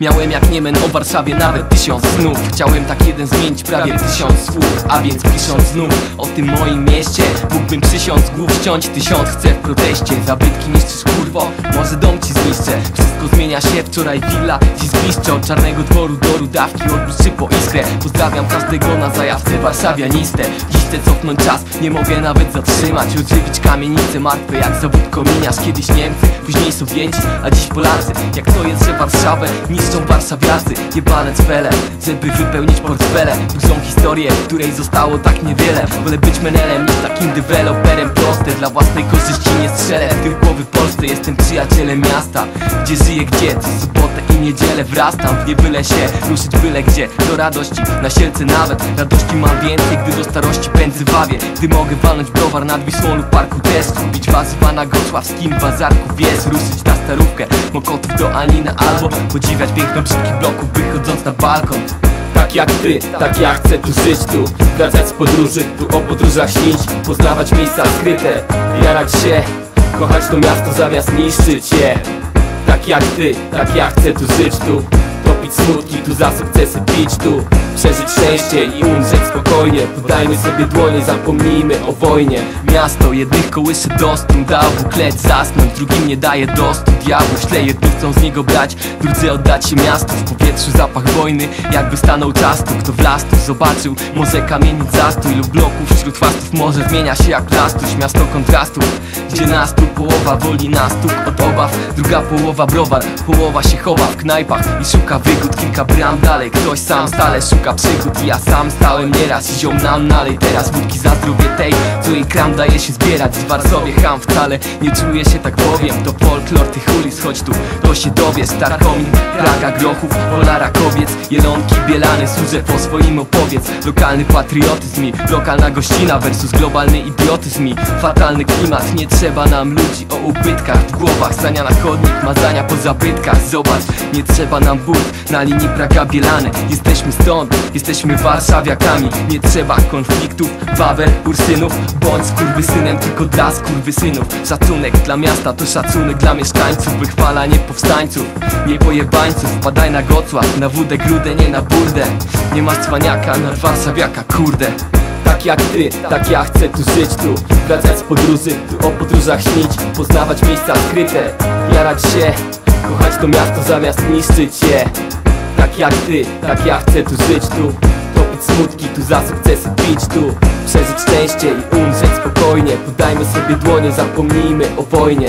Miałem jak Niemen o Warszawie nawet tysiąc snów. Chciałem tak jeden zmienić prawie tysiąc słów A więc pisząc znów o tym moim mieście. Mógłbym tysiąc głów ściąć, tysiąc chcę w proteście. Zabytki niszczysz kurwo, może dom ci zniszczę. Wszystko zmienia się, wczoraj willa dziś zgliszczę Od czarnego dworu do rudawki, od bluszy po iskrę. Pozdrawiam każdego na zajawce warszawianistę chcę cofnąć czas, nie mogę nawet zatrzymać Odżywić kamienice martwe jak zawód kominiarz Kiedyś Niemcy, później Sowieci, a dziś Polacy. Jak to jest, że Warszawę niszczą warszawiacy Jebane cwele, żeby wypełnić portfele. Tu są historie, której zostało tak niewiele. Wolę być menelem niż takim deweloperem. Proste, dla własnej korzyści nie strzelę. W typowy Polsce jestem przyjacielem miasta. Gdzie żyję gdzie, co sobotę i niedzielę wrastam. W nie byle się, ruszyć byle gdzie. Do radości, na sielce nawet. Radości mam więcej, gdy do starości pędzę wawie Gdy mogę walnąć browar nad Wisłą lub parku też Kupić warzywa na Gocławskim bazarku Wies, ruszyć na starówkę Mokotów do Anina albo Podziwiać piękno brzydkich bloków wychodząc na balkon. Tak jak ty, tak ja chcę tu żyć tu Wracać z podróży, tu o podróżach śnić Poznawać miejsca skryte, jarać się Kochać to miasto zamiast niszczyć je. Tak jak ty, tak ja chcę tu żyć tu Topić smutki, tu za sukcesy pić tu Przeżyć szczęście i umrzeć spokojnie. Podajmy sobie dłonie, zapomnijmy o wojnie. Miasto jednych kołyszy dostęp Dał buklet zasnąć, drugim nie daje dostu. Diabły śle, jedni chcą z niego brać. Drudzy oddać się miastu W powietrzu zapach wojny, jakby stanął czas tu Kto w las tu zobaczył, może kamienic zastój Lub bloków wśród chwastów. Może zmienia się jak plastuś Miasto kontrastów, gdzie nas tu połowa Woli nas stuk od obaw. Druga połowa browar, połowa się chowa w knajpach I szuka wygód, kilka bram dalej. Ktoś sam stale szuka przygód I ja sam stałem nieraz i ziom nam nalej. Teraz wódki za zdrowie tej, co jej kram daje się zbierać. Z Warszawie ham wcale nie czuję się tak powiem. To folklor tych ulic, chodź tu, to się dowie. Starkomin, Praga, Grochów, Ola, Rakowiec Jelonki, Bielany, służę po swoim opowiedz. Lokalny patriotyzm i lokalna gościna Versus globalny idiotyzm i fatalny klimat. Nie trzeba nam ludzi o ubytkach w głowach. Stania na chodnik, mazania po zabytkach. Zobacz, nie trzeba nam but na linii Praga-Bielany Jesteśmy stąd, jesteśmy warszawiakami. Nie trzeba konfliktów, Wawel, Ursynów. Bądź skurwysynem tylko dla skurwysynów. Szacunek dla miasta to szacunek dla mieszkańców. Wychwalanie powstańców, nie pojebańców. Wpadaj na Gocław, na wódę grudę, nie na burdę. Nie masz cwaniaka nad warszawiaka, kurde. Tak jak ty, tak ja chcę tu żyć tu Wracać z podróży, tu o podróżach śnić Poznawać miejsca skryte, jarać się Kochać to miasto zamiast niszczyć je Tak jak ty, tak ja chcę tu żyć tu. Topić smutki, tu za sukcesy pić tu. Przeżyć szczęście i umrzeć spokojnie. Podajmy sobie dłonie, zapomnijmy o wojnie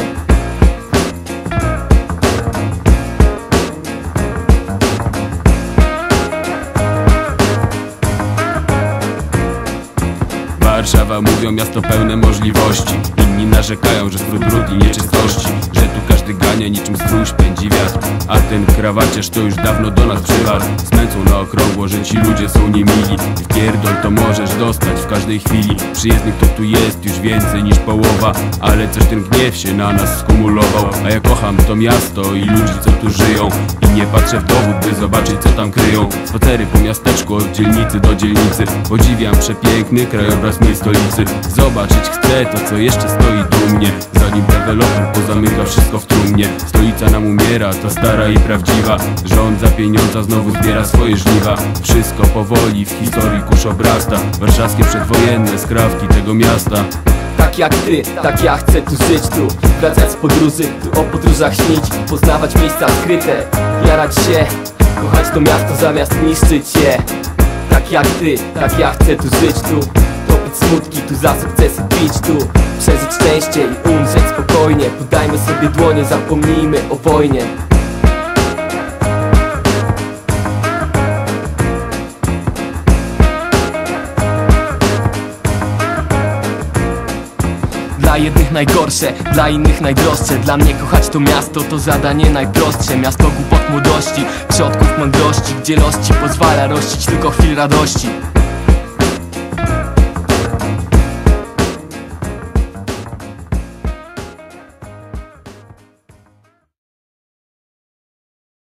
Warszawa mówią miasto pełne możliwości. Inni narzekają, że smród brud i nieczystości Że tu każdy gania niczym stróż pędzi wiatr. A ten krawaciarz to już dawno do nas przywarł Smęcą na okrągło, że ci ludzie są niemili. W pierdol to możesz dostać w każdej chwili. Przyjezdnych to tu jest już więcej niż połowa Ale coś ten gniew się na nas skumulował. A ja kocham to miasto i ludzi co tu żyją. I nie patrzę w dowód, by zobaczyć co tam kryją. Spacery po miasteczku od dzielnicy do dzielnicy. Podziwiam przepiękny krajobraz mojej stolicy. Zobaczyć chcę to co jeszcze stoi dumnie Zanim deweloper pozamyka wszystko w trumnie. Stolica nam umiera, to stara i prawdziwa. Rząd za pieniądza znowu zbiera swoje żniwa. Wszystko powoli w historii kurz obrasta. Warszawskie przedwojenne skrawki tego miasta. Tak jak ty, tak ja chcę tu żyć tu Wracać z podróży, tu o podróżach śnić Poznawać miejsca skryte, jarać się Kochać to miasto zamiast niszczyć je. Tak jak ty, tak ja chcę tu żyć tu Topić smutki, tu za sukcesy pić tu. Przeżyć szczęście i umrzeć spokojnie Podajmy sobie dłonie, zapomnijmy o wojnie najgorsze, dla innych najdroższe Dla mnie kochać to miasto to zadanie najprostsze. Miasto głupot młodości, przodków mądrości Gdzie los ci pozwala rościć tylko chwil radości